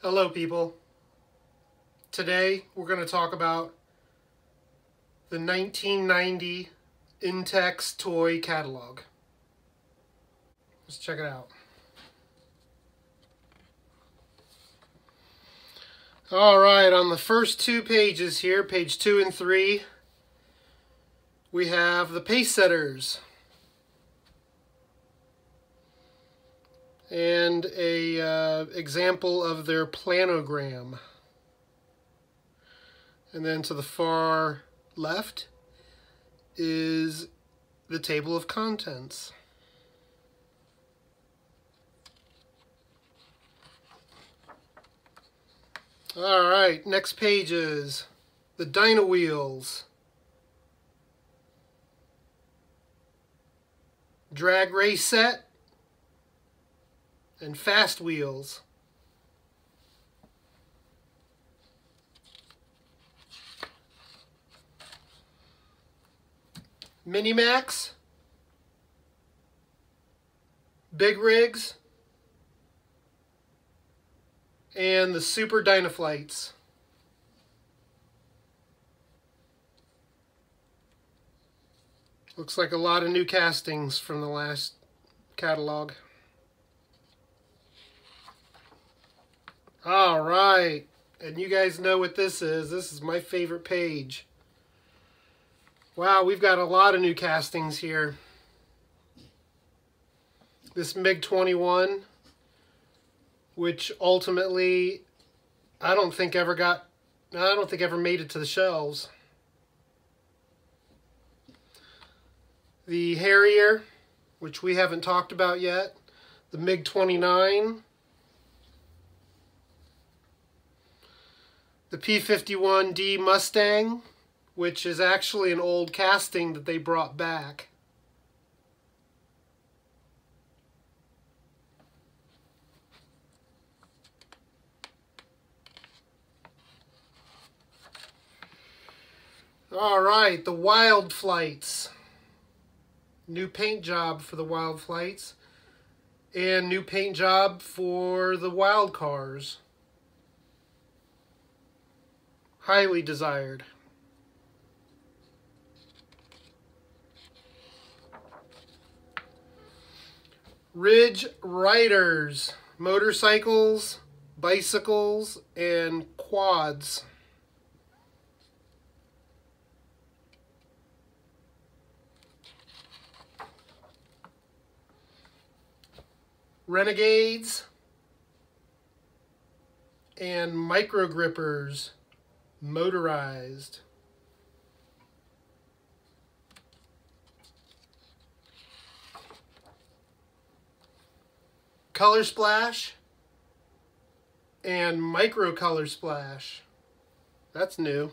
Hello, people. Today we're going to talk about the 1990 Intex toy catalog. Let's check it out. All right, on the first two pages here, page two and three, we have the Pacesetters. And a uh, example of their planogram. And then to the far left is the table of contents. All right, next page is the Dynawheels. Drag race set and fast wheels. Mini Macks, Big Rigs, and the Super Dyna-Flites. Looks like a lot of new castings from the last catalog. All right, and you guys know what this is. This is my favorite page. Wow, we've got a lot of new castings here. This MiG-21 which ultimately I don't think ever got I don't think ever made it to the shelves. The Harrier, which we haven't talked about yet, the MiG-29, the P-51D Mustang, which is actually an old casting that they brought back. All right, the Wild Flites. New paint job for the Wild Flites. And new paint job for the Wild Cars. Highly desired. Ridge Riders. Motorcycles, bicycles, and quads. Renegades, and micro grippers motorized. Color Splash and Micro Color Splash. That's new.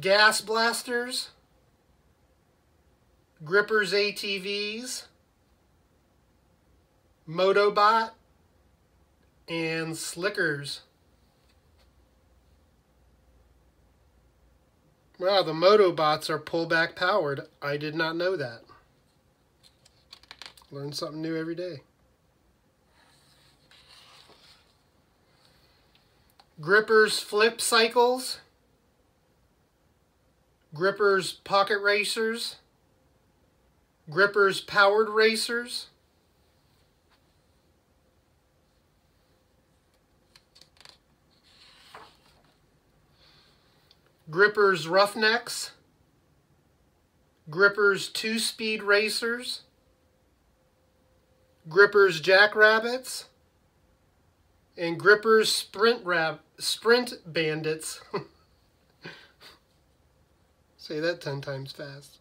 Gas Blasters Grippers ATVs, Moto-Bot, and Slickers. Wow, the Moto-Bots are pullback powered. I did not know that. Learn something new every day. Grippers flip cycles. Grippers pocket racers. Grippers Powered Racers. Grippers Roughnecks. Grippers Two-Speed Racers. Grippers Jackrabbits. And Grippers Sprint, Rab Sprint Bandits. Say that 10 times fast.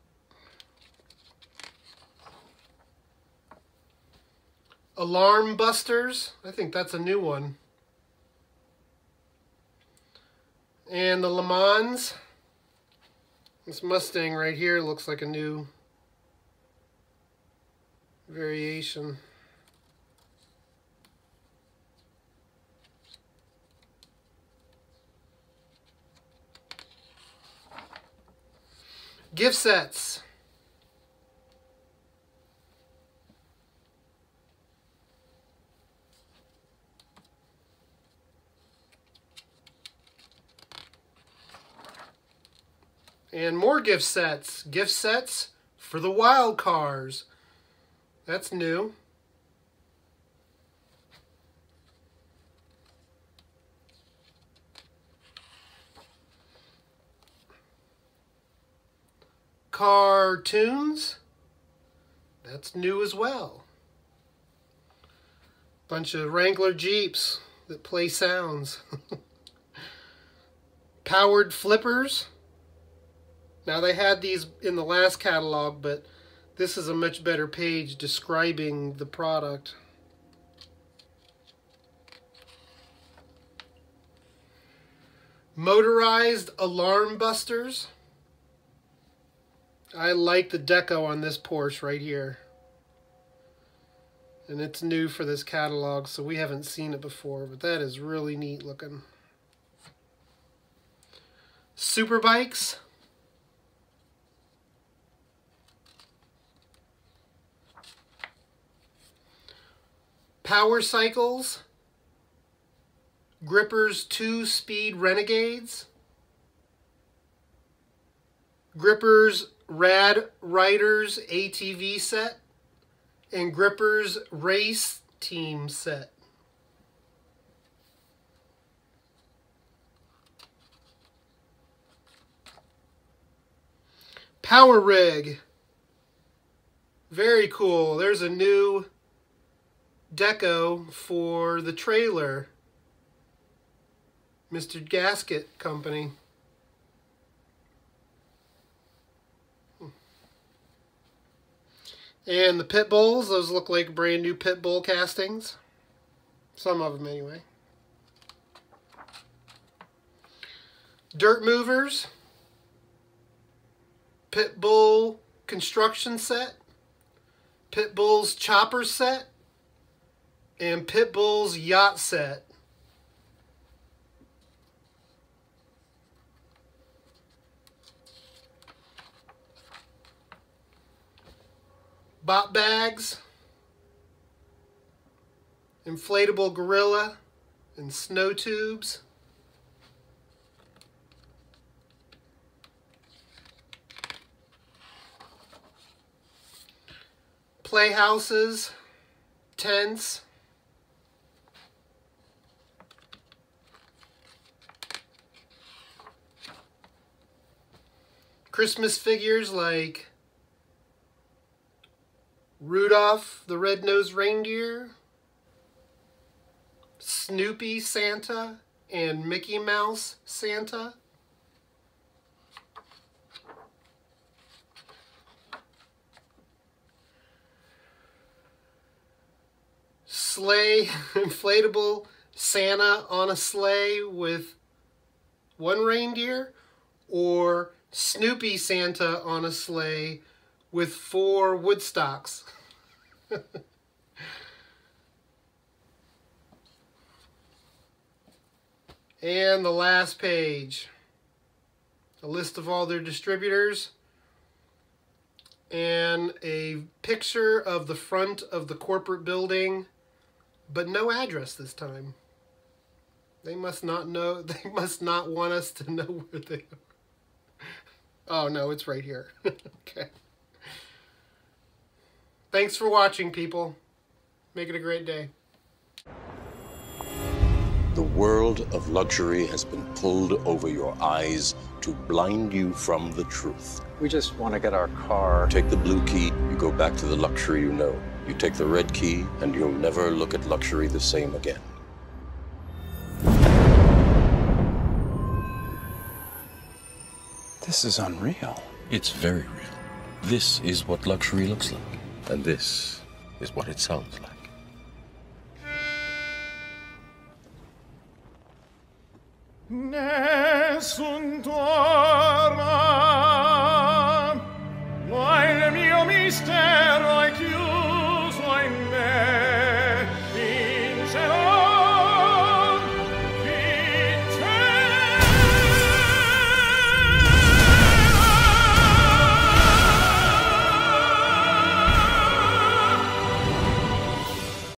Alarm Busters. I think that's a new one. And the Le Mans. This Mustang right here looks like a new variation. Gift sets. And more gift sets. Gift sets for the wild cars. That's new. Cartunes. That's new as well. Bunch of Wrangler Jeeps that play sounds. Powered flippers. Now they had these in the last catalog, but this is a much better page describing the product. Motorized alarm busters. I like the deco on this Porsche right here. And it's new for this catalog, so we haven't seen it before, but that is really neat looking. Super Power Cycles. Grippers 2-Speed Renegades. Grippers Rad Riders ATV set. And Grippers Race Team set. Power Rig. Very cool. There's a new deco for the trailer. Mr. Gasket Company. And the pit bulls, those look like brand new pit bull castings. Some of them anyway. Dirt movers. Pit bull construction set. Pit bulls chopper set and Pitbull's yacht set. Bot bags, inflatable gorilla, and snow tubes. Playhouses, tents, Christmas figures like Rudolph the Red-Nosed Reindeer, Snoopy Santa, and Mickey Mouse Santa. Sleigh, inflatable Santa on a sleigh with one reindeer, or Snoopy Santa on a sleigh with four Woodstocks. and the last page, a list of all their distributors and a picture of the front of the corporate building, but no address this time. They must not know, they must not want us to know where they are. Oh, no, it's right here. okay. Thanks for watching, people. Make it a great day. The world of luxury has been pulled over your eyes to blind you from the truth. We just want to get our car. Take the blue key, you go back to the luxury you know. You take the red key, and you'll never look at luxury the same again. This is unreal. It's very real. This is what luxury looks like. And this is what it sounds like.